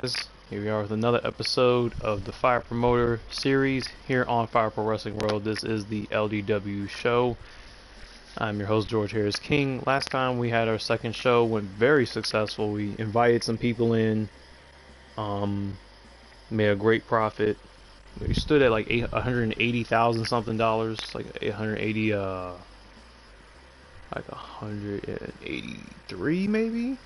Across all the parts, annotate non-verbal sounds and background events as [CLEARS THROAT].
guys? Here we are with another episode of the Fire Promoter series here on Fire Pro Wrestling World. This is the LDW show. I'm your host George Harris King. Last time we had our second show went very successful. We invited some people in, um, made a great profit. We stood at like 180,000 something dollars, like 880, uh, like 183 maybe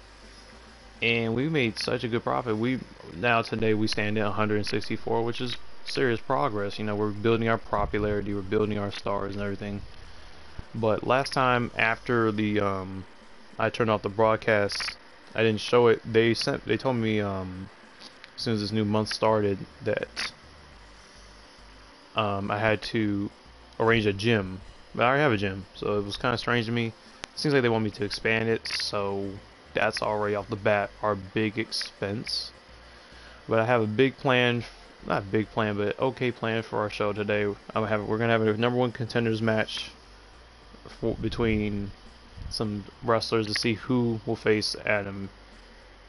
and we made such a good profit. We now today we stand at 164, which is serious progress. You know, we're building our popularity, we're building our stars and everything. But last time after the um, I turned off the broadcast, I didn't show it. They sent, they told me um, as soon as this new month started that um, I had to arrange a gym. But I already have a gym, so it was kind of strange to me. Seems like they want me to expand it, so that's already off the bat our big expense. But I have a big plan, not big plan, but okay plan for our show today. I'm gonna have we're gonna have a number one contenders match for, between some wrestlers to see who will face Adam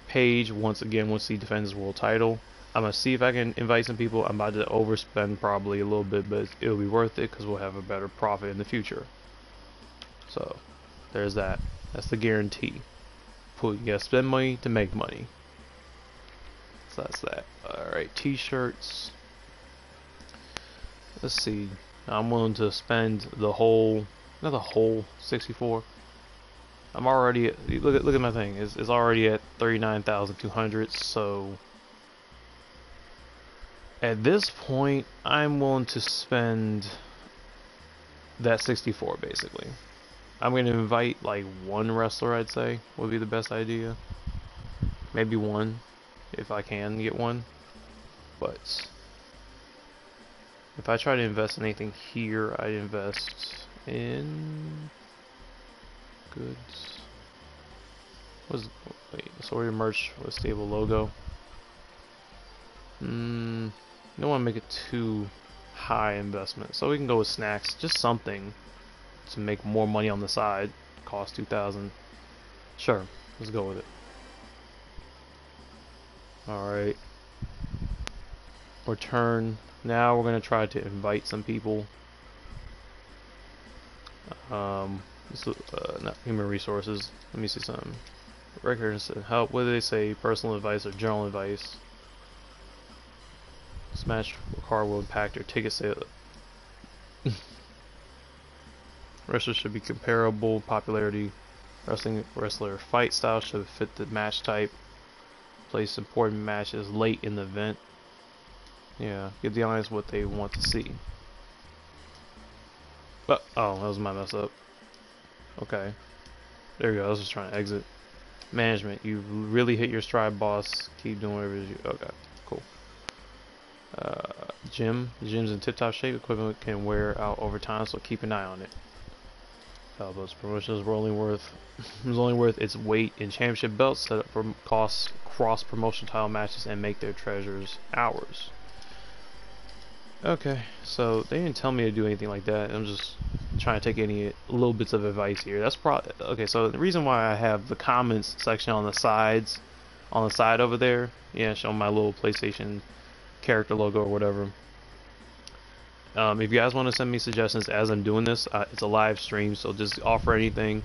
Page once again once he defends his world title. I'm gonna see if I can invite some people. I'm about to overspend probably a little bit, but it'll be worth it because we'll have a better profit in the future. So there's that. That's the guarantee put you gotta spend money to make money. So that's that. Alright, t-shirts. Let's see. I'm willing to spend the whole not the whole 64. I'm already look at look at my thing. It's, it's already at 39,200 so at this point I'm willing to spend that 64 basically. I'm gonna invite like one wrestler I'd say would be the best idea. Maybe one, if I can get one. But if I try to invest in anything here, I'd invest in goods. Was wait, sorry merch with stable logo. Hmm, don't want to make it too high investment, so we can go with snacks, just something to make more money on the side. Cost 2000 Sure, let's go with it. Alright. Return. Now we're going to try to invite some people. Um, uh, not human resources. Let me see some records help. What do they say? Personal advice or general advice? Smash car will impact or ticket sale. Wrestlers should be comparable popularity. Wrestling wrestler fight style should fit the match type. Place important matches late in the event. Yeah, give the audience what they want to see. But oh, that was my mess up. Okay. There you go. I was just trying to exit. Management, you really hit your stride, boss. Keep doing whatever you. Okay, cool. Uh, gym. The gym's in tip-top shape. Equipment can wear out over time, so keep an eye on it. Elbows promotions were only worth [LAUGHS] was only worth its weight in championship belts set up for cost cross promotion title matches and make their treasures ours. Okay, so they didn't tell me to do anything like that. I'm just trying to take any little bits of advice here. That's probably okay. So the reason why I have the comments section on the sides, on the side over there, yeah, showing my little PlayStation character logo or whatever. Um, if you guys want to send me suggestions as I'm doing this, uh, it's a live stream, so just offer anything.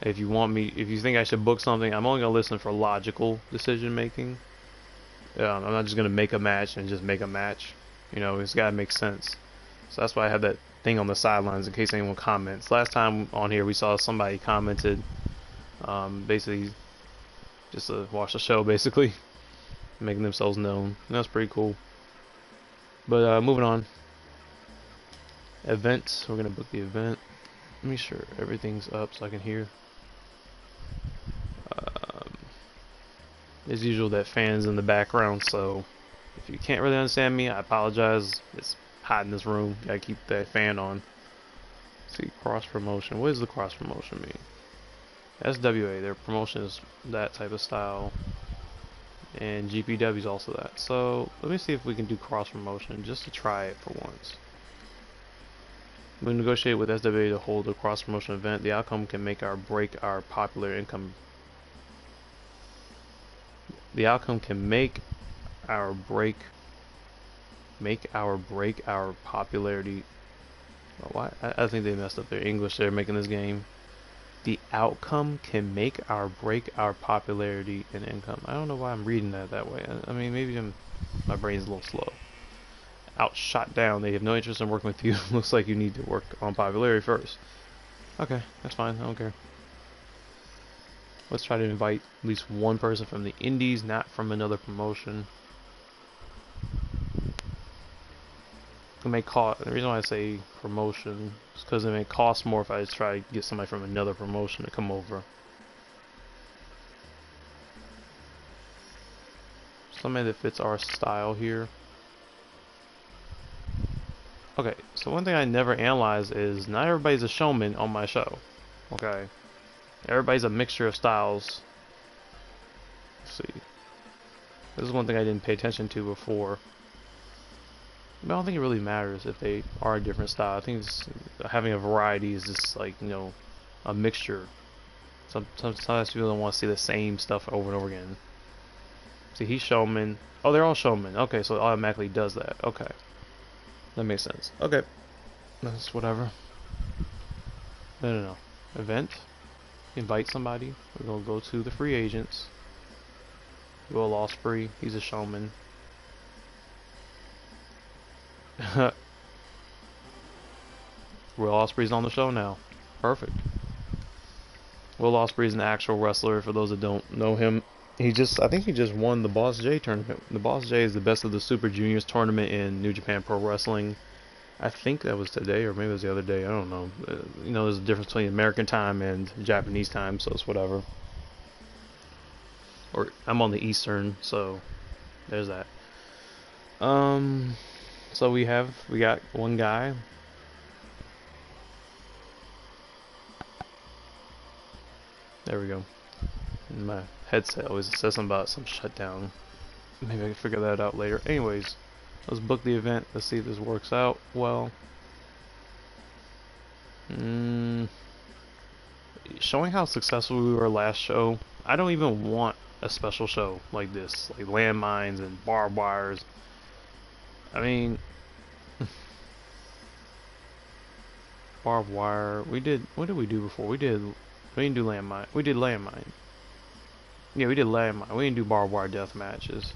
If you want me, if you think I should book something, I'm only gonna listen for logical decision making. Um, I'm not just gonna make a match and just make a match. You know, it's gotta make sense. So that's why I have that thing on the sidelines in case anyone comments. Last time on here, we saw somebody commented, um, basically, just to watch the show, basically, [LAUGHS] making themselves known. That's pretty cool. But uh, moving on events. We're gonna book the event. Let me sure everything's up so I can hear. Um, as usual, that fan's in the background, so if you can't really understand me, I apologize. It's hot in this room. Gotta keep that fan on. Let's see, cross promotion. What does the cross promotion mean? SWA, their promotion is that type of style. And GPW is also that. So let me see if we can do cross promotion just to try it for once. We negotiate with SWA to hold a cross-promotion event. The outcome can make or break our popular income. The outcome can make our break make our break our popularity. Why? I, I think they messed up their English. There making this game. The outcome can make our break our popularity and income. I don't know why I'm reading that that way. I, I mean maybe I'm, my brain's a little slow outshot down they have no interest in working with you [LAUGHS] looks like you need to work on popularity first okay that's fine I don't care Let's try to invite at least one person from the indies, not from another promotion. It may cost. The reason why I say promotion is because it may cost more if I just try to get somebody from another promotion to come over. Somebody that fits our style here. Okay, so one thing I never analyze is not everybody's a showman on my show. Okay. Everybody's a mixture of styles. Let's see. This is one thing I didn't pay attention to before. But I don't think it really matters if they are a different style. I think uh, having a variety is just like, you know, a mixture. Some, sometimes people don't want to see the same stuff over and over again. See, he's showman. Oh, they're all showman. Okay, so it automatically does that. Okay. That makes sense. Okay. That's whatever. No, no, no. Event invite somebody. We're gonna go to the free agents. Will Ospreay. he's a showman. [LAUGHS] Will Ospreay's on the show now. Perfect. Will Ospreay's an actual wrestler. For those that don't know him, he just I think he just won the Boss J tournament. The Boss J is the best of the Super Juniors tournament in New Japan Pro Wrestling. I think that was today, or maybe it was the other day. I don't know. Uh, you know, there's a difference between American time and Japanese time, so it's whatever. Or I'm on the Eastern, so there's that. Um, so we have we got one guy. There we go. my headset always says something about some shutdown. Maybe I can figure that out later. Anyways. Let's book the event. Let's see if this works out well. Mm, showing how successful we were last show, I don't even want a special show like this, like landmines and barbed wires. I mean, [LAUGHS] barbed wire. We did. What did we do before? We did. We didn't do landmine. We did landmine. Yeah, we did landmine. We didn't do barbed wire death matches.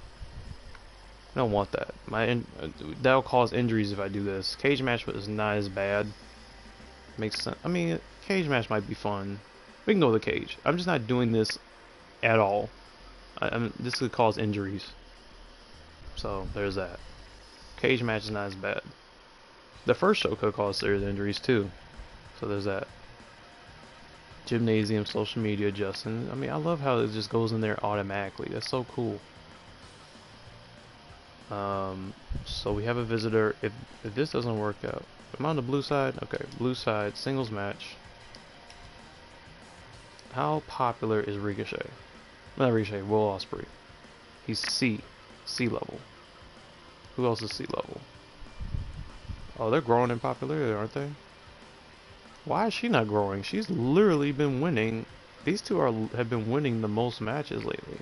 I don't want that. My uh, that'll cause injuries if I do this. Cage match was not as bad. Makes sense. I mean, cage match might be fun. We can go with the cage. I'm just not doing this at all. I, I mean, this could cause injuries. So there's that. Cage match is not as bad. The first show could cause serious injuries too. So there's that. Gymnasium, social media, Justin. I mean, I love how it just goes in there automatically. That's so cool. Um, so we have a visitor. If, if this doesn't work out, I'm on the blue side? Okay, blue side, singles match. How popular is Ricochet? Not Ricochet, Will Ospreay. He's C, C level. Who else is C level? Oh, they're growing in popularity, aren't they? Why is she not growing? She's literally been winning. These two are have been winning the most matches lately.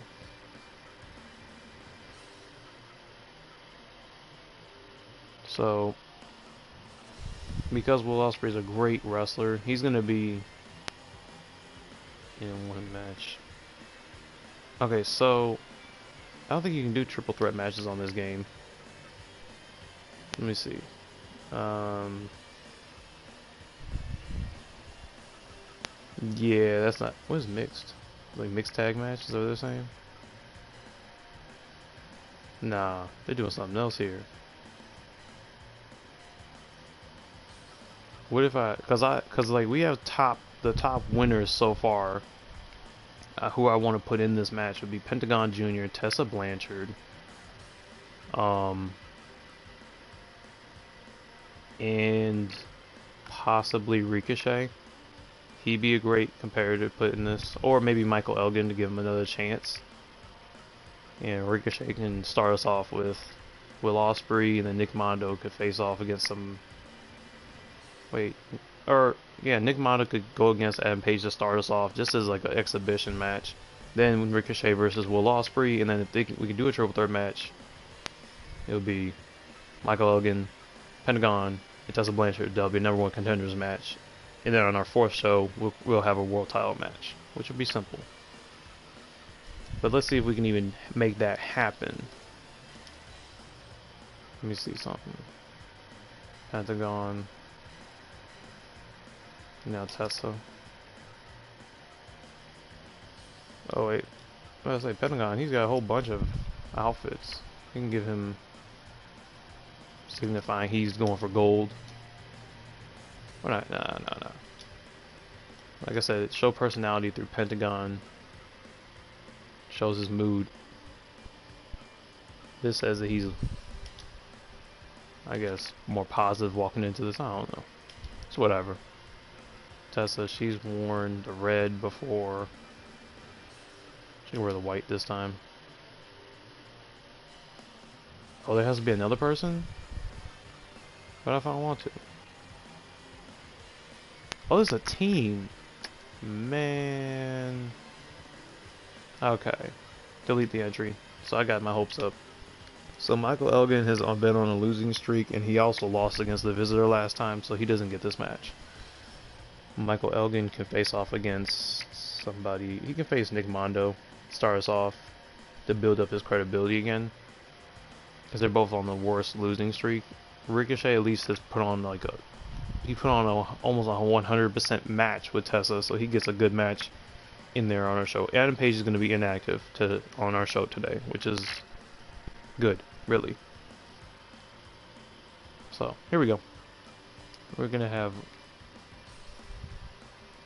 So, because Will Ospreay is a great wrestler, he's going to be in one match. Okay, so I don't think you can do triple threat matches on this game. Let me see. Um, yeah, that's not. What is mixed? Like mixed tag match? Is that what they're saying? Nah, they're doing something else here. What if I, cause I, cause like we have top, the top winners so far. Uh, who I want to put in this match would be Pentagon Jr., Tessa Blanchard, um, and possibly Ricochet. He'd be a great comparator to put in this, or maybe Michael Elgin to give him another chance. And Ricochet can start us off with Will Ospreay, and then Nick Mondo could face off against some Wait, or yeah, Nick Mondo could go against Adam Page to start us off, just as like an exhibition match. Then Ricochet versus Will Ospreay, and then if they can, we can do a triple threat match, it'll be Michael Elgin, Pentagon, and Tessa Blanchard. That'll be a number one contenders match. And then on our fourth show, we'll, we'll have a world title match, which will be simple. But let's see if we can even make that happen. Let me see something. Pentagon. Now Tessa. Oh wait. I was say Pentagon, he's got a whole bunch of outfits. You can give him signifying he's going for gold. Or not, no, no, no. Like I said, show personality through Pentagon. Shows his mood. This says that he's, I guess, more positive walking into this. I don't know. It's whatever. Tessa, she's worn the red before. She can wear the white this time. Oh, there has to be another person? What if I want to? Oh, there's a team. Man. Okay. Delete the entry. So I got my hopes up. So Michael Elgin has uh, been on a losing streak, and he also lost against the visitor last time, so he doesn't get this match. Michael Elgin can face off against somebody. He can face Nick Mondo, start us off, to build up his credibility again. Because they're both on the worst losing streak. Ricochet at least has put on like a he put on a almost a 100% match with Tessa, so he gets a good match in there on our show. Adam Page is going to be inactive to on our show today, which is good, really. So here we go. We're gonna have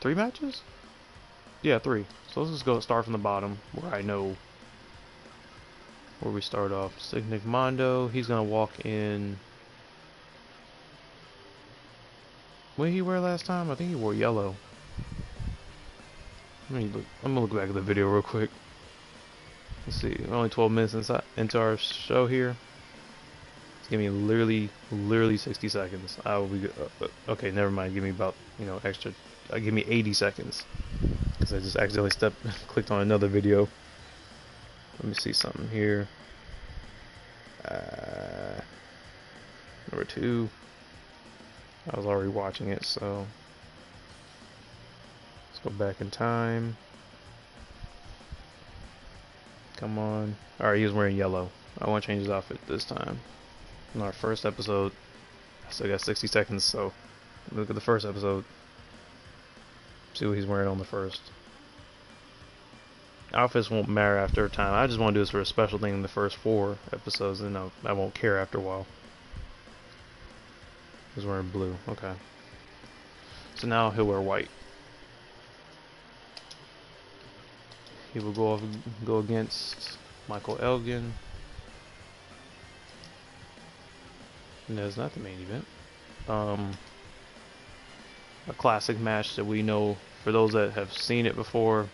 three matches. Yeah, three. So let's just go start from the bottom, where I know where we start off. Sick Nick Mondo, he's gonna walk in What did he wear last time? I think he wore yellow. Let me look. I'm gonna look back at the video real quick. Let's see. We're only 12 minutes inside into our show here. It's give me literally, literally 60 seconds. I will be. Uh, uh, okay, never mind. Give me about you know extra. Uh, give me 80 seconds because I just accidentally stepped, [LAUGHS] clicked on another video. Let me see something here. Uh, number two. I was already watching it, so let's go back in time. Come on. Alright, he was wearing yellow. I want to change his outfit this time. In our first episode, I still got 60 seconds, so look at the first episode. See what he's wearing on the first. Outfits won't matter after a time. I just want to do this for a special thing in the first four episodes, and I won't care after a while. He's wearing blue. Okay. So now he'll wear white. He will go off, go against Michael Elgin. No, that's not the main event. Um, a classic match that we know for those that have seen it before.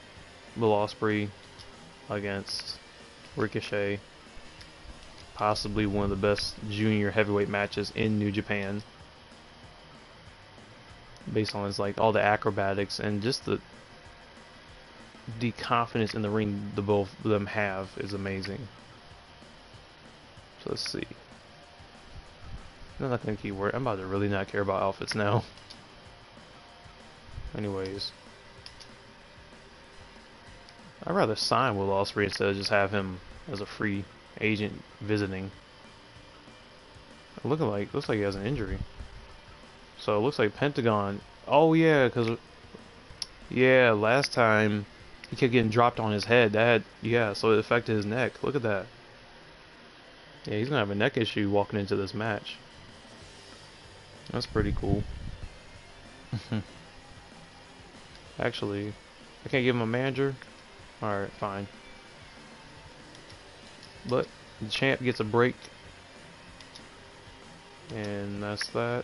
Will Ospreay against Ricochet. Possibly one of the best junior heavyweight matches in New Japan based on his like all the acrobatics and just the the confidence in the ring the both of them have is amazing. So let's see. I'm. I'm about to really not care about outfits now. [LAUGHS] Anyways. I'd rather sign Will Ospreay instead of just have him as a free agent visiting. Looking like looks like he has an injury. So it looks like Pentagon. Oh yeah, because yeah, last time he kept getting dropped on his head. That had, yeah, so it affected his neck. Look at that. Yeah, he's gonna have a neck issue walking into this match. That's pretty cool. [LAUGHS] Actually, I can't give him a manager. Alright, fine. But the champ gets a break. And that's that.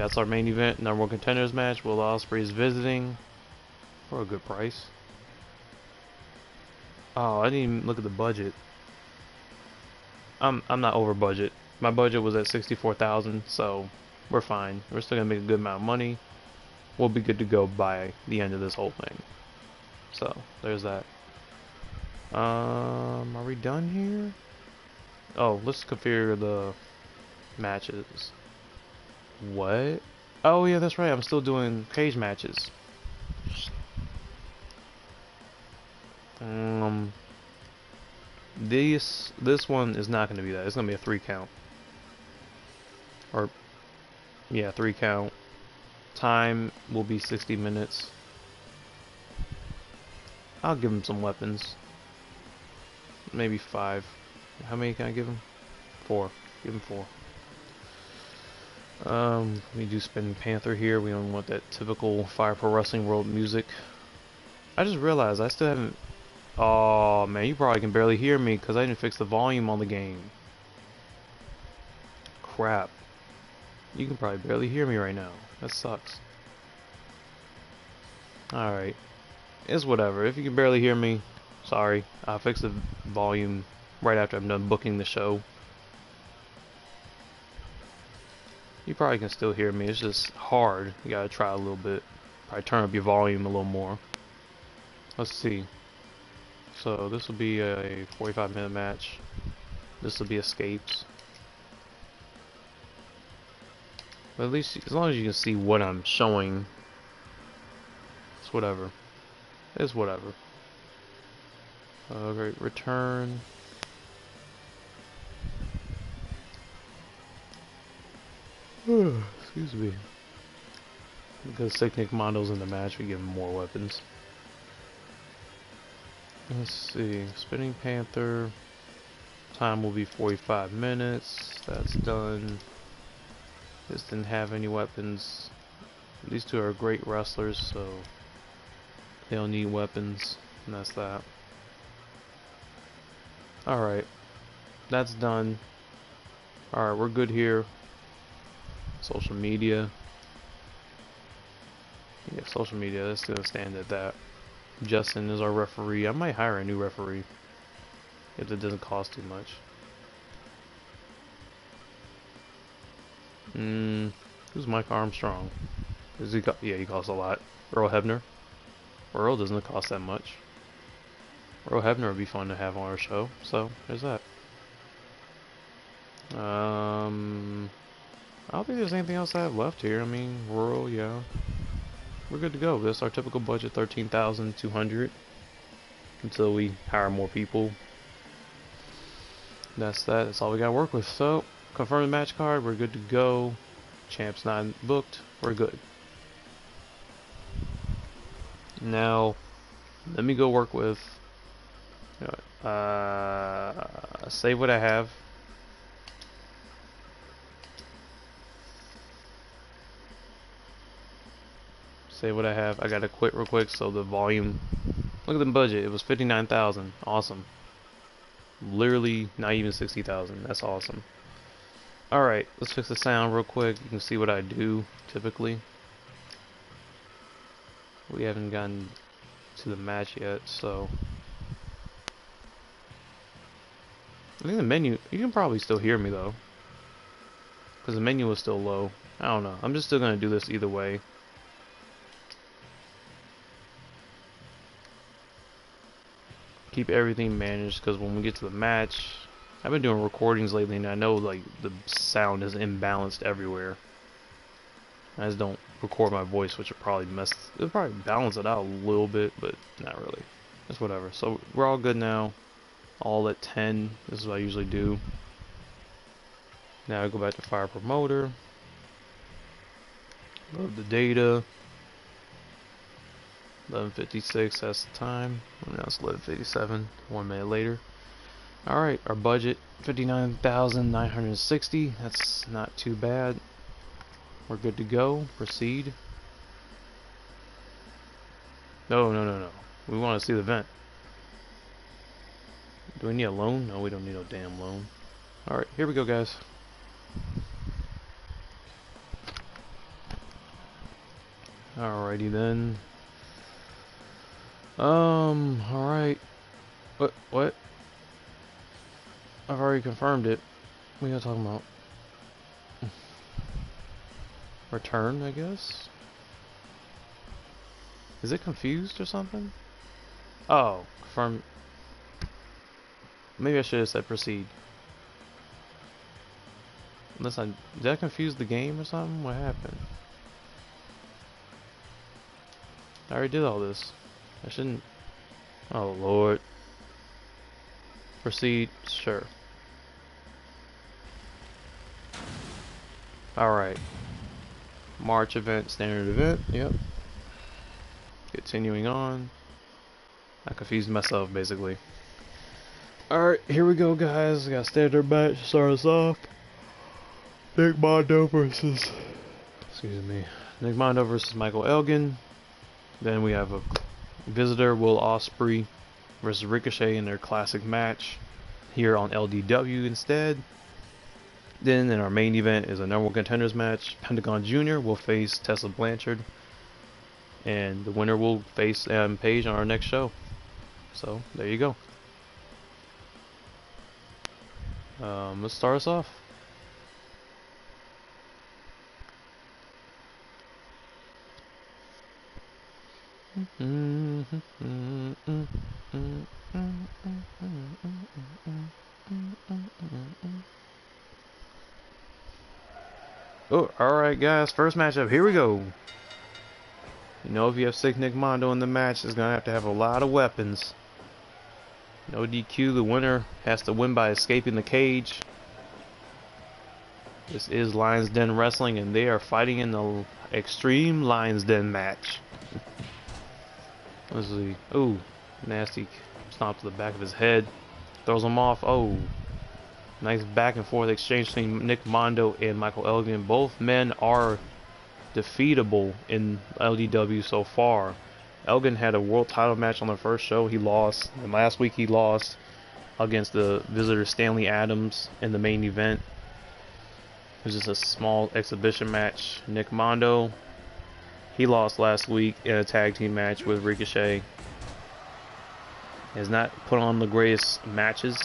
That's our main event, number one contenders match. Will Ospreay is visiting for a good price. Oh, I didn't even look at the budget. I'm I'm not over budget. My budget was at sixty-four thousand, so we're fine. We're still gonna make a good amount of money. We'll be good to go by the end of this whole thing. So there's that. Um, are we done here? Oh, let's configure the matches. What? Oh yeah, that's right. I'm still doing cage matches. Um, this this one is not going to be that. It's going to be a three count. Or, yeah, three count. Time will be 60 minutes. I'll give him some weapons. Maybe five. How many can I give him? Four. Give him four. Um, we do Spinning Panther here. We don't want that typical Fire Pro Wrestling World music. I just realized I still haven't... Oh, man, you probably can barely hear me because I didn't fix the volume on the game. Crap. You can probably barely hear me right now. That sucks. Alright. It's whatever. If you can barely hear me, sorry. I'll fix the volume right after I'm done booking the show. You probably can still hear me. It's just hard. You gotta try a little bit. Probably turn up your volume a little more. Let's see. So this will be a 45 minute match. This will be escapes. But at least, as long as you can see what I'm showing, it's whatever. It's whatever. Uh, okay, return. [SIGHS] Excuse me. Because Sick Nick Mondo's in the match, we give him more weapons. Let's see. Spinning Panther. Time will be 45 minutes. That's done. This didn't have any weapons. These two are great wrestlers, so they don't need weapons. And that's that. Alright. That's done. Alright, we're good here. Social media. Yeah, social media, let's gonna stand at that. Justin is our referee. I might hire a new referee. If it doesn't cost too much. Hmm. Who's Mike Armstrong? He yeah, he costs a lot. Earl Hebner. Earl doesn't cost that much. Earl Hebner would be fun to have on our show, so there's that. Um, I don't think there's anything else I have left here. I mean, rural, yeah. We're good to go. That's our typical budget, 13200 until we hire more people. That's that. That's all we got to work with. So, confirm the match card. We're good to go. Champs not booked. We're good. Now, let me go work with. Uh, save what I have. Say what I have. I gotta quit real quick so the volume. Look at the budget. It was 59,000. Awesome. Literally not even 60,000. That's awesome. Alright, let's fix the sound real quick. You can see what I do typically. We haven't gotten to the match yet, so. I think the menu, you can probably still hear me though. Because the menu was still low. I don't know. I'm just still to do this either way. Keep everything managed because when we get to the match, I've been doing recordings lately and I know like the sound is imbalanced everywhere. I just don't record my voice, which would probably mess, it'll probably balance it out a little bit, but not really. It's whatever. So we're all good now. All at 10. This is what I usually do. Now I go back to Fire Promoter. Load the data. 11.56, that's the time. Now it's 11.57, one minute later. Alright, our budget, 59,960. That's not too bad. We're good to go. Proceed. No, no, no, no. We want to see the vent. Do we need a loan? No, we don't need no damn loan. Alright, here we go, guys. Alrighty then. Um, alright. What? What? I've already confirmed it. What are you talking about? [LAUGHS] Return, I guess? Is it confused or something? Oh, confirm. Maybe I should have said proceed. Unless I did I confuse the game or something? What happened? I already did all this. I shouldn't. Oh lord. Proceed, sure. Alright. March event, standard event, yep. Continuing on. I confused myself basically. Alright, here we go guys. We got standard match to start us off. Nick Mondo versus excuse me. Nick Mondo versus Michael Elgin. Then we have a visitor, Will Ospreay versus Ricochet in their classic match here on LDW instead. Then in our main event is a number one contenders match. Pentagon Jr. will face Tessa Blanchard. And the winner will face Adam Page on our next show. So there you go. Um, let's start us off. Oh, alright guys, first matchup, here we go. You know if you have sick Nick Mondo in the match, it's gonna have to have a lot of weapons. No DQ, the winner has to win by escaping the cage. This is Lions Den Wrestling and they are fighting in the Extreme Lions Den match. [LAUGHS] Let's see. Oh, nasty stomp to the back of his head. Throws him off. Oh, Nice back and forth exchange between Nick Mondo and Michael Elgin. Both men are defeatable in LDW so far. Elgin had a world title match on the first show. He lost. And last week he lost against the visitor Stanley Adams in the main event. It was just a small exhibition match. Nick Mondo, he lost last week in a tag team match with Ricochet. Has not put on the greatest matches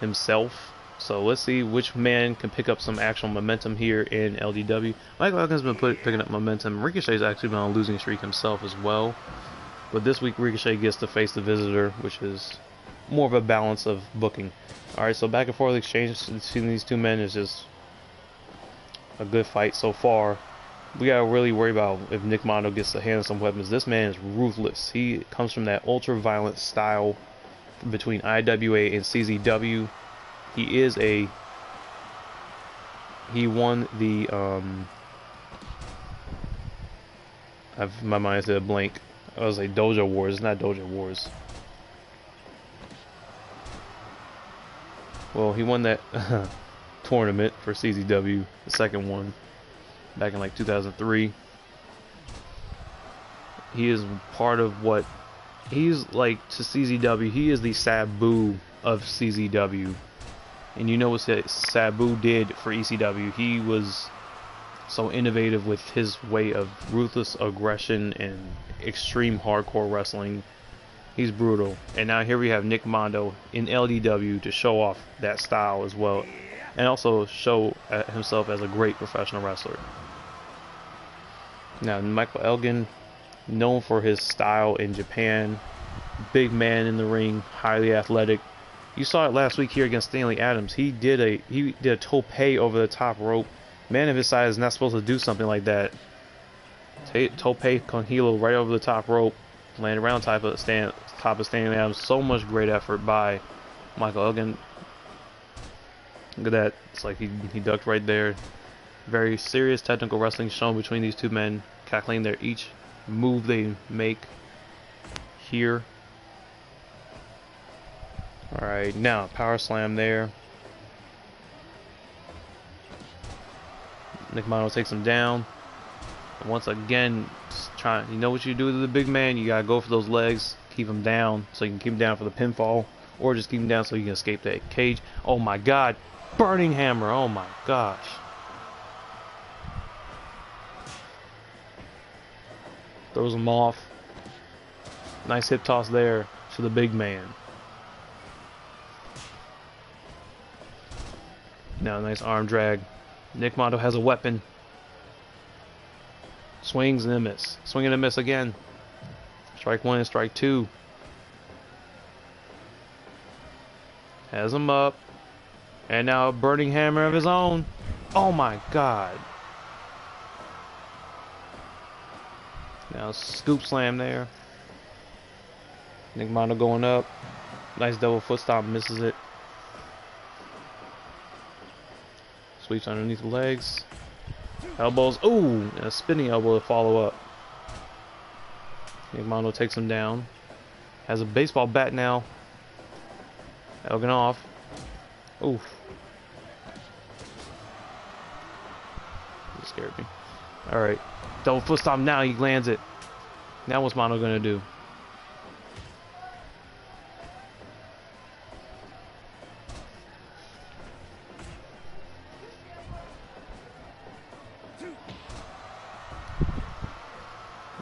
himself so let's see which man can pick up some actual momentum here in LDW. Michael Elgin's been put, picking up momentum. Ricochet's actually been on a losing streak himself as well. But this week Ricochet gets to face the visitor, which is more of a balance of booking. Alright, so back and forth exchange between these two men is just a good fight so far. We gotta really worry about if Nick Mondo gets the hand some weapons. This man is ruthless. He comes from that ultra violent style between IWA and CZW he is a he won the um I've my mind's at a blank. I was like Dojo Wars, it's not Dojo Wars. Well, he won that [LAUGHS] tournament for CZW, the second one, back in like 2003. He is part of what he's like to CZW. He is the Sabu of CZW. And you know what Sabu did for ECW? He was so innovative with his way of ruthless aggression and extreme hardcore wrestling. He's brutal. And now here we have Nick Mondo in LDW to show off that style as well. And also show uh, himself as a great professional wrestler. Now, Michael Elgin, known for his style in Japan, big man in the ring, highly athletic, you saw it last week here against Stanley Adams. He did a he did a tope over the top rope. Man of his size is not supposed to do something like that. Tope con hilo right over the top rope, land around top of stand top of Stanley Adams. So much great effort by Michael Elgin. Look at that. It's like he he ducked right there. Very serious technical wrestling shown between these two men, calculating their each move they make here Alright, now power slam there. Nick Mondo takes him down. Once again, trying you know what you do to the big man, you gotta go for those legs, keep him down so you can keep him down for the pinfall, or just keep him down so you can escape that cage. Oh my god, burning hammer, oh my gosh. Throws him off. Nice hip toss there to the big man. Now, nice arm drag. Nick Mondo has a weapon. Swings and a miss. Swing and a miss again. Strike one and strike two. Has him up. And now a burning hammer of his own. Oh my god. Now scoop slam there. Nick Mondo going up. Nice double foot stop, misses it. Sweeps underneath the legs. Elbows. Ooh, a spinning elbow to follow up. Nick Mondo takes him down. Has a baseball bat now. Elgin off. Oof. He scared me. Alright. Double foot stomp now, he lands it. Now what's Mondo gonna do?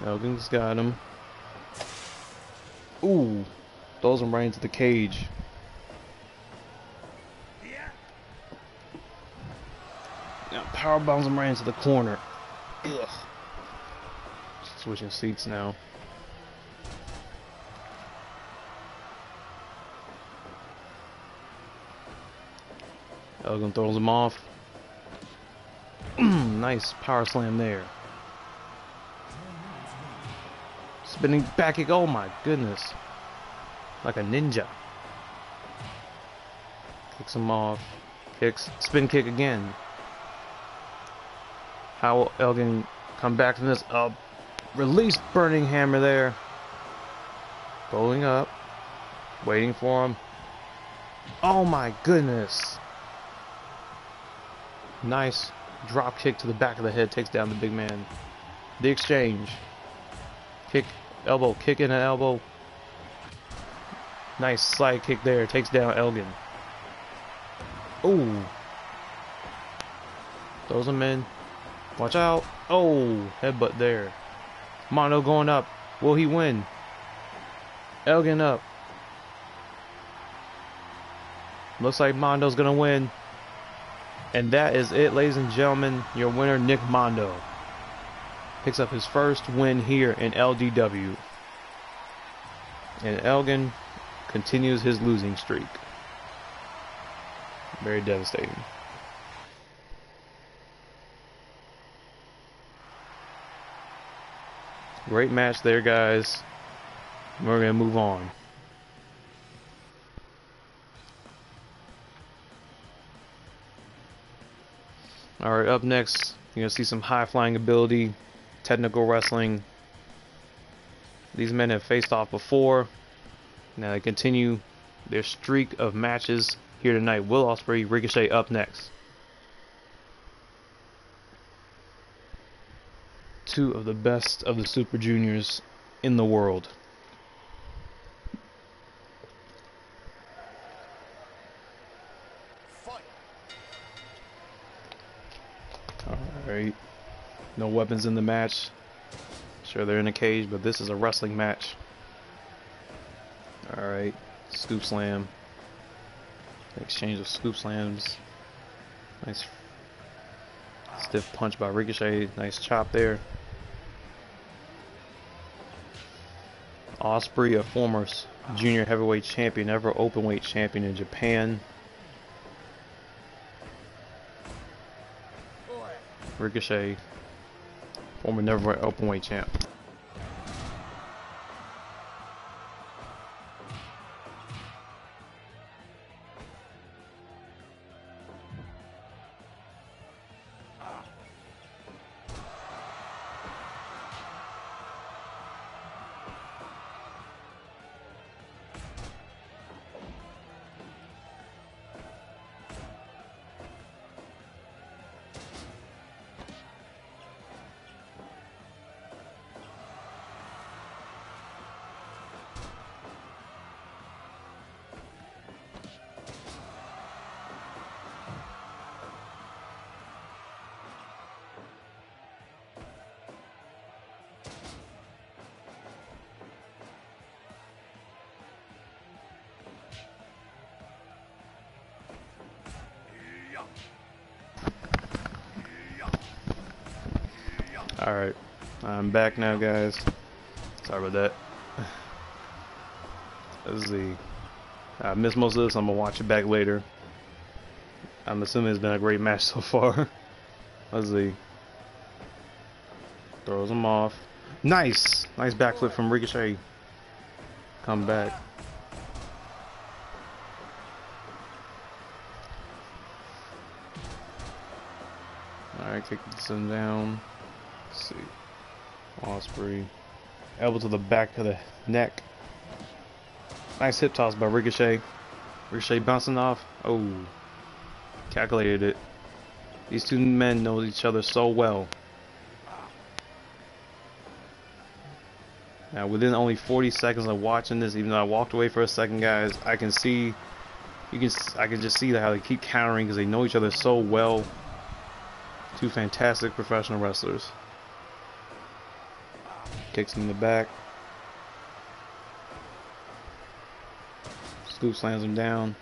Elgin's got him. Ooh. Throws him right into the cage. Now power bombs him right into the corner. Ugh. Switching seats now. Elgin throws him off. [CLEARS THROAT] nice power slam there. Spinning back kick. Oh my goodness. Like a ninja. Kicks him off. Kicks. Spin kick again. How will Elgin come back from this? Uh, release Burning Hammer there. Going up. Waiting for him. Oh my goodness. Nice drop kick to the back of the head. Takes down the big man. The exchange. Kick. Elbow. Kick in an elbow. Nice slide kick there. Takes down Elgin. Ooh. Throws him in. Watch out. Oh, headbutt there. Mondo going up. Will he win? Elgin up. Looks like Mondo's going to win. And that is it, ladies and gentlemen. Your winner, Nick Mondo. Picks up his first win here in LDW. And Elgin continues his losing streak. Very devastating. Great match there, guys. We're going to move on. Alright, up next, you're going to see some high flying ability, technical wrestling. These men have faced off before. Now they continue their streak of matches here tonight. Will Ospreay, Ricochet up next. Two of the best of the Super Juniors in the world. Alright. No weapons in the match. Sure, they're in a cage, but this is a wrestling match. Alright. Scoop slam. Exchange of scoop slams. Nice stiff punch by Ricochet. Nice chop there. Ospreay, a former junior heavyweight champion, ever openweight champion in Japan. Ricochet, former never openweight champ. Alright, I'm back now, guys. Sorry about that. Let's see. I missed most of this. Uh, I'm gonna watch it back later. I'm assuming it's been a great match [LAUGHS] so far. Let's see. Throws him off. Nice! Nice backflip from Ricochet. Come back. Alright, kicks him down. Let's see. Ospreay. Elbow to the back of the neck. Nice hip toss by Ricochet. Ricochet bouncing off. Oh. Calculated it. These two men know each other so well. Now, within only 40 seconds of watching this, even though I walked away for a second, guys, I can see, you can, I can just see how they keep countering because they know each other so well. Two fantastic professional wrestlers. Kicks him in the back. Scoop slams him down.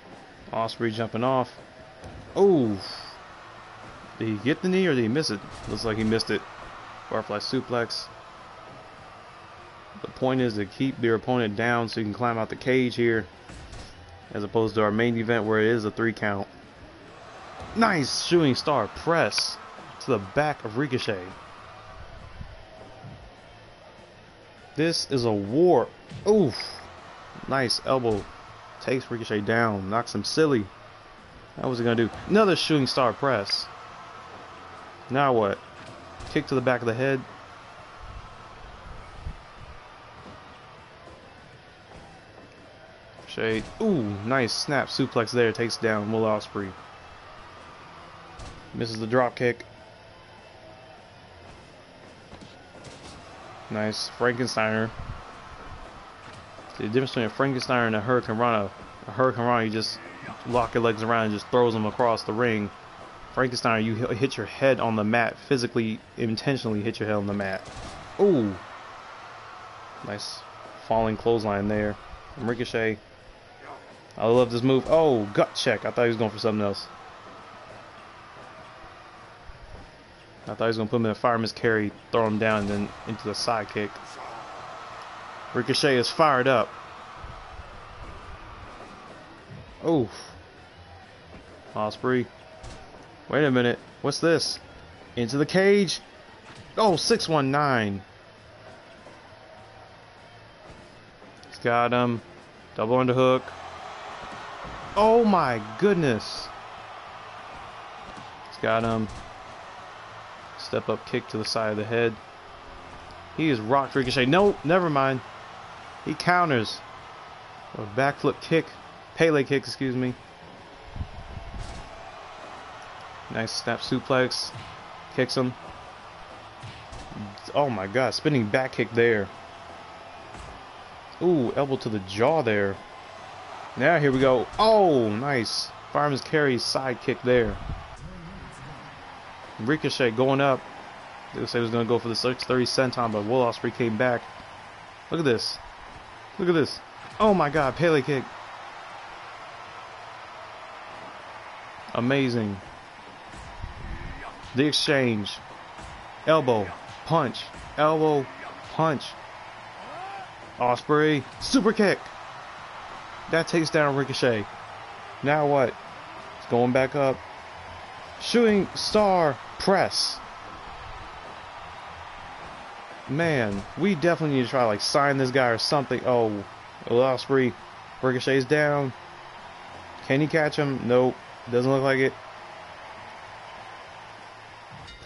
Ospreay jumping off. Oh! Did he get the knee or did he miss it? Looks like he missed it. Butterfly suplex. The point is to keep your opponent down so you can climb out the cage here. As opposed to our main event where it is a three count. Nice shooting star press to the back of Ricochet. This is a war. Oof. Nice elbow. Takes Ricochet down. Knocks him silly. What was he going to do? Another shooting star press. Now what? Kick to the back of the head. Shade. Ooh, nice snap suplex there. Takes down Will Ospreay. Misses the drop kick. Nice Frankensteiner. The difference between a Frankensteiner and a Hurricanrana. A Hurricanrana, you just lock your legs around and just throws them across the ring. Frankensteiner, you hit your head on the mat, physically, intentionally hit your head on the mat. Ooh. Nice falling clothesline there. And Ricochet I love this move. Oh, gut check. I thought he was going for something else. I thought he was going to put him in a fireman's carry, throw him down, and then into the side kick. Ricochet is fired up. Oh. Ospreay. Wait a minute. What's this? Into the cage. Oh, 619. He's got him. Double underhook. Oh my goodness. He's got him. Step up kick to the side of the head. He is rocked Ricochet. No, never mind. He counters. A backflip kick. Pele kick, excuse me. Nice snap suplex. Kicks him. Oh my god, spinning back kick there. Ooh, elbow to the jaw there. Now here we go. Oh, nice. Fireman's carry side kick there. Ricochet going up. They say he was going to go for the 630 senton, but Will Ospreay came back. Look at this. Look at this. Oh my god, Pele kick. Amazing. The exchange. Elbow. Punch. Elbow. Punch. Ospreay. Super kick. That takes down Ricochet. Now what? It's going back up. Shooting star press. Man, we definitely need to try like sign this guy or something. Oh, Ospreay Ricochet's down. Can he catch him? Nope. Doesn't look like it.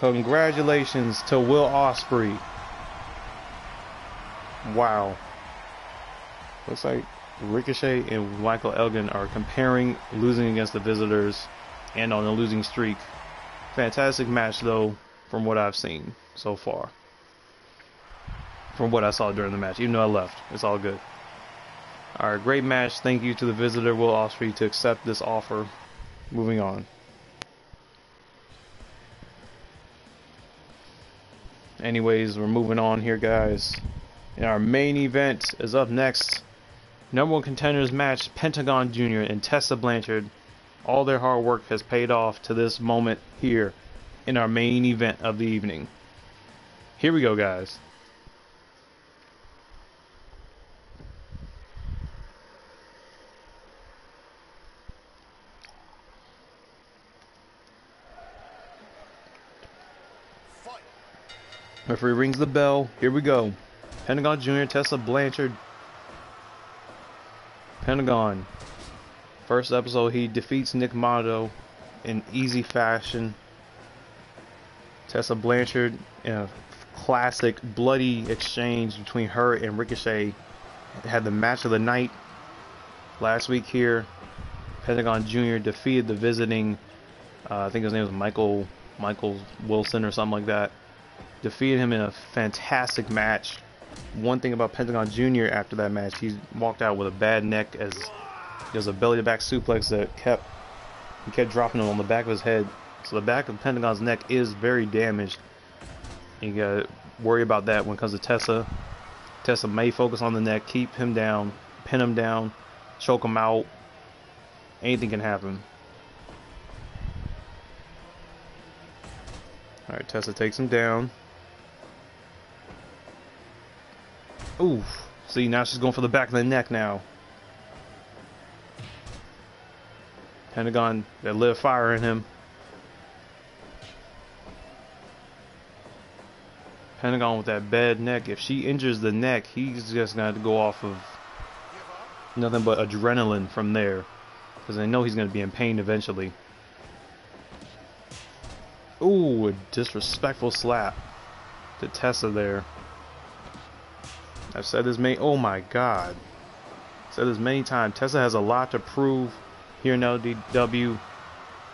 Congratulations to Will Ospreay. Wow. Looks like Ricochet and Michael Elgin are comparing losing against the visitors and on a losing streak. Fantastic match though, from what I've seen so far. From what I saw during the match, even though I left. It's all good. Alright, great match. Thank you to the visitor, Will Ospreay, to accept this offer. Moving on. Anyways, we're moving on here, guys. And our main event is up next. Number one contenders match Pentagon Jr. and Tessa Blanchard. All their hard work has paid off to this moment here in our main event of the evening. Here we go, guys. Referee rings the bell. Here we go. Pentagon Jr. Tessa Blanchard. Pentagon. First episode, he defeats Nick Mondo in easy fashion. Tessa Blanchard in a classic bloody exchange between her and Ricochet had the match of the night last week here. Pentagon Jr. defeated the visiting, uh, I think his name was Michael Michael Wilson or something like that. Defeated him in a fantastic match. One thing about Pentagon Jr. after that match, he walked out with a bad neck as there's a belly to back suplex that kept he kept dropping him on the back of his head. So the back of Pentagon's neck is very damaged. You gotta worry about that when it comes to Tessa. Tessa may focus on the neck, keep him down, pin him down, choke him out. Anything can happen. Alright, Tessa takes him down. Ooh. See, now she's going for the back of the neck now. Pentagon, that lit fire in him. Pentagon with that bad neck. If she injures the neck, he's just going to go off of nothing but adrenaline from there. Because I know he's going to be in pain eventually. Ooh, a disrespectful slap to Tessa there. I've said this many. Oh my God. I've said this many times. Tessa has a lot to prove here in LDW.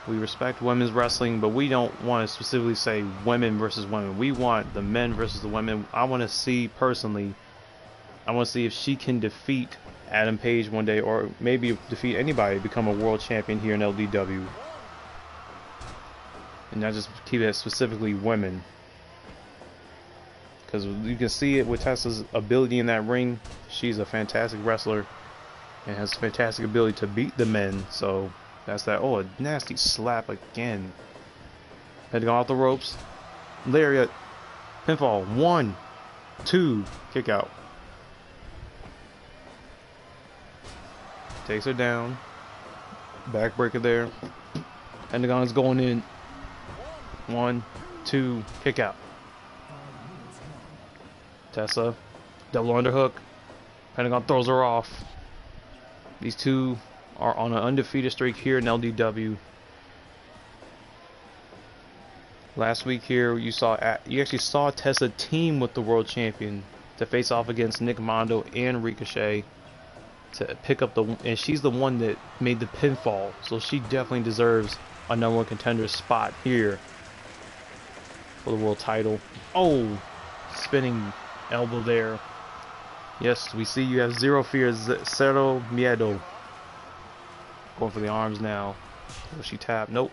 We respect women's wrestling, but we don't want to specifically say women versus women. We want the men versus the women. I want to see personally. I want to see if she can defeat Adam Page one day, or maybe defeat anybody, become a world champion here in LDW and not just keep it specifically women. Because you can see it with Tessa's ability in that ring. She's a fantastic wrestler and has fantastic ability to beat the men. So that's that. Oh, a nasty slap again. Heading off the ropes. Lariat. Pinfall. One. Two. Kick out. Takes her down. Backbreaker there. Pentagon's going in. One, two, kick out. Tessa, double underhook. Pentagon throws her off. These two are on an undefeated streak here in LDW. Last week here, you saw uh, you actually saw Tessa team with the world champion to face off against Nick Mondo and Ricochet to pick up the and she's the one that made the pinfall, so she definitely deserves a number one contender spot here for the world title. Oh, spinning elbow there. Yes, we see you have zero fear, zero miedo. Going for the arms now. Will she tap? Nope.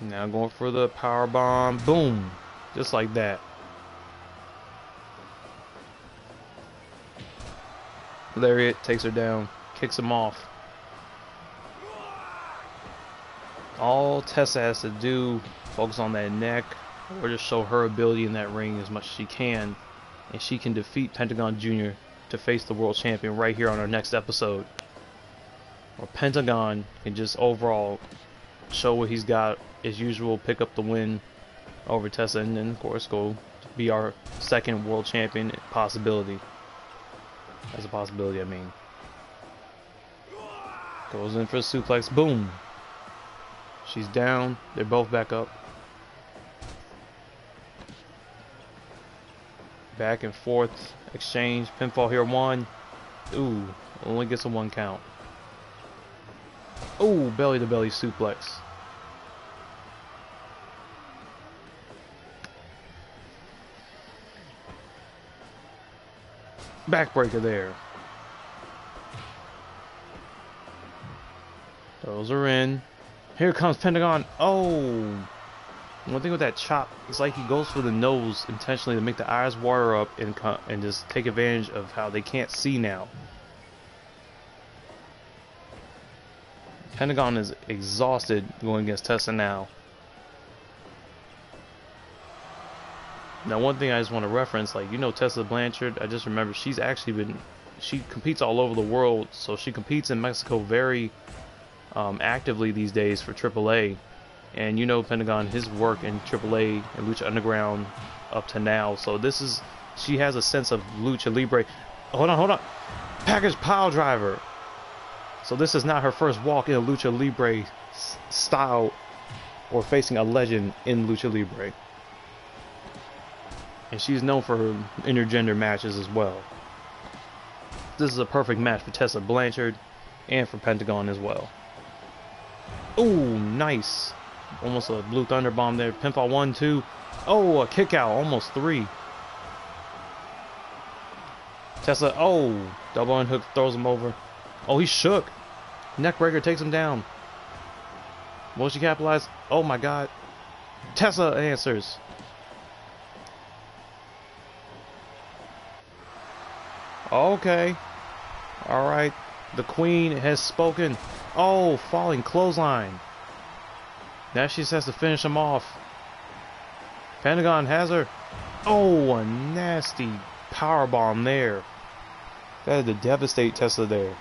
Now going for the power bomb. Boom. Just like that. Lariat takes her down, kicks him off. all Tessa has to do focus on that neck or just show her ability in that ring as much as she can and she can defeat Pentagon Jr. to face the world champion right here on our next episode or Pentagon can just overall show what he's got as usual pick up the win over Tessa and then of course go be our second world champion possibility as a possibility I mean goes in for a suplex boom She's down. They're both back up. Back and forth exchange. Pinfall here one. Ooh, only gets a one count. Ooh, belly to belly suplex. Backbreaker there. Those are in. Here comes Pentagon. Oh. One thing with that chop, it's like he goes for the nose intentionally to make the eyes water up and and just take advantage of how they can't see now. Pentagon is exhausted going against Tessa now. Now, one thing I just want to reference, like you know, Tessa Blanchard. I just remember she's actually been, she competes all over the world. So she competes in Mexico very um, actively these days for AAA. And you know Pentagon, his work in AAA and Lucha Underground up to now. So this is, she has a sense of Lucha Libre. Hold on, hold on. Package pile driver. So this is not her first walk in a Lucha Libre style or facing a legend in Lucha Libre. And she's known for her intergender matches as well. This is a perfect match for Tessa Blanchard and for Pentagon as well. Oh, nice. Almost a blue thunder bomb there. Pinfall one, two. Oh, a kick out. Almost three. Tessa, oh, double unhook throws him over. Oh, he shook. Neckbreaker takes him down. Will she capitalize? Oh my god. Tessa answers. Okay. Alright. The queen has spoken. Oh, falling clothesline. Now she just has to finish him off. Pentagon has her. Oh, a nasty power bomb there. That had to devastate Tessa there.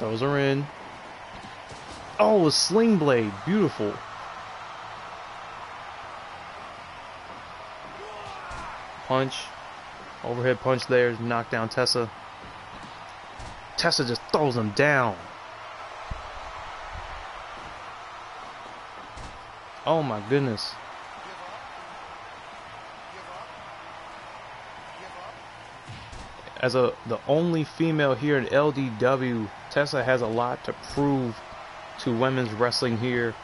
Those are in. Oh, a sling blade. Beautiful. Punch. Overhead punch there. Knock down Tessa. Tessa just throws him down. Oh my goodness. As a the only female here in LDW, Tessa has a lot to prove to women's wrestling here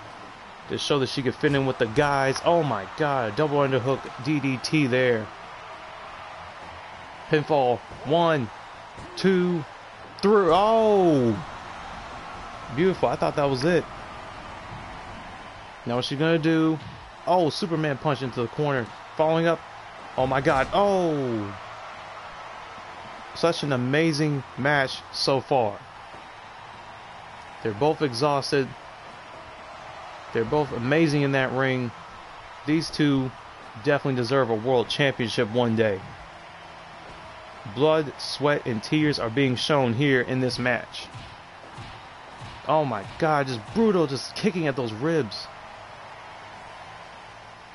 to show that she could fit in with the guys. Oh my god, double underhook DDT there. Pinfall. One, two, three. Oh! Beautiful. I thought that was it. Now what's she gonna do? Oh, Superman punch into the corner. Following up. Oh my god. Oh! Such an amazing match so far. They're both exhausted. They're both amazing in that ring. These two definitely deserve a world championship one day. Blood, sweat, and tears are being shown here in this match. Oh my god, just brutal, just kicking at those ribs.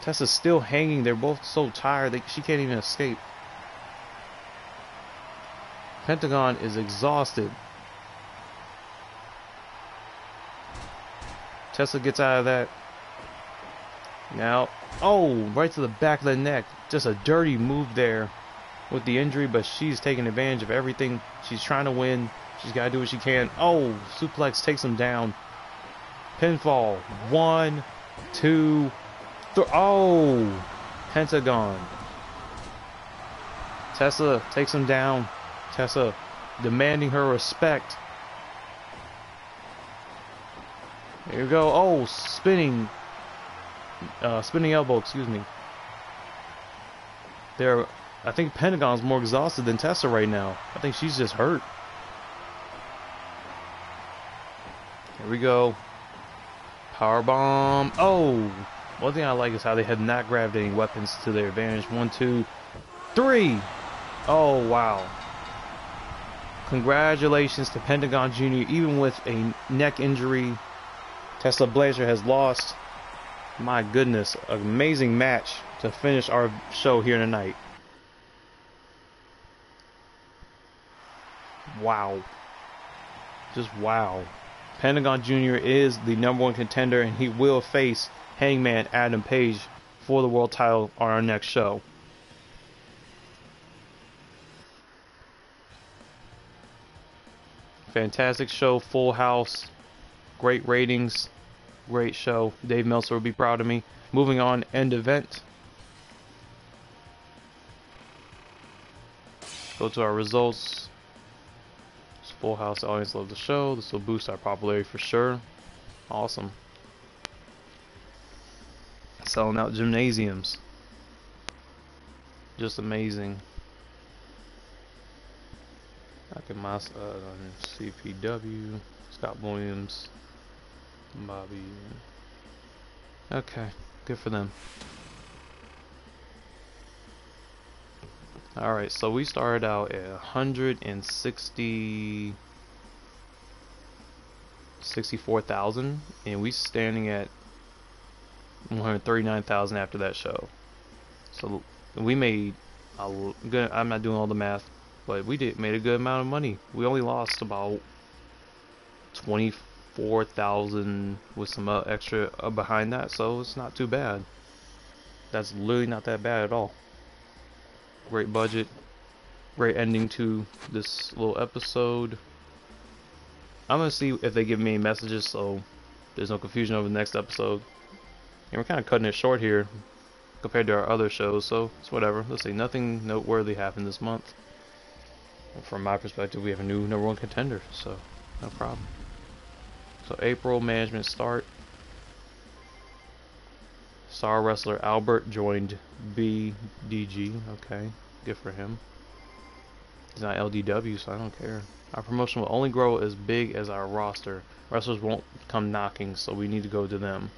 Tessa's still hanging. They're both so tired that she can't even escape. Pentagon is exhausted. Tessa gets out of that. Now, oh, right to the back of the neck. Just a dirty move there with the injury, but she's taking advantage of everything. She's trying to win. She's got to do what she can. Oh, suplex takes him down. Pinfall. One, two, Oh, Pentagon. Tessa takes him down. Tessa demanding her respect. There you go. Oh, spinning. Uh, spinning elbow, excuse me. There, I think Pentagon's more exhausted than Tessa right now. I think she's just hurt. Here we go. Power bomb. Oh, one thing I like is how they have not grabbed any weapons to their advantage. One, two, three. Oh wow. Congratulations to Pentagon Jr. Even with a neck injury, Tesla Blazer has lost. My goodness, amazing match to finish our show here tonight. Wow. Just wow. Pentagon Jr. is the number one contender, and he will face Hangman Adam Page for the world title on our next show. Fantastic show, full house, great ratings, great show. Dave Meltzer will be proud of me. Moving on, end event. Go to our results. Full house audience love the show. This will boost our popularity for sure. Awesome. Selling out gymnasiums. Just amazing. Back in my uh, CPW, Scott Williams, Bobby. Okay, good for them. Alright, so we started out at 167 164,000, and we standing at 139,000 after that show. So we made a good. I'm not doing all the math, but we did made a good amount of money. We only lost about 24,000 with some uh, extra uh, behind that, so it's not too bad. That's literally not that bad at all. Great budget, great ending to this little episode. I'm gonna see if they give me messages so there's no confusion over the next episode. And we're kind of cutting it short here compared to our other shows, so it's whatever. Let's see, nothing noteworthy happened this month. From my perspective, we have a new number one contender, so no problem. So April management start. Star wrestler Albert joined BDG. Okay, good for him. He's not LDW, so I don't care. Our promotion will only grow as big as our roster. Wrestlers won't come knocking, so we need to go to them.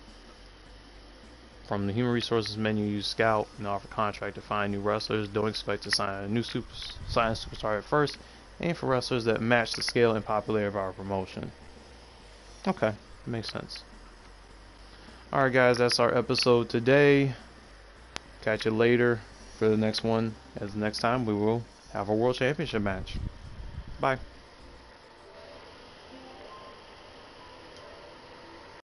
From the human resources menu, use Scout and offer contract to find new wrestlers. Don't expect to sign a new super, sign a superstar at first. Aim for wrestlers that match the scale and popularity of our promotion. Okay, makes sense. Alright guys, that's our episode today. Catch you later for the next one. As next time we will have a world championship match. Bye.